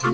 Ai,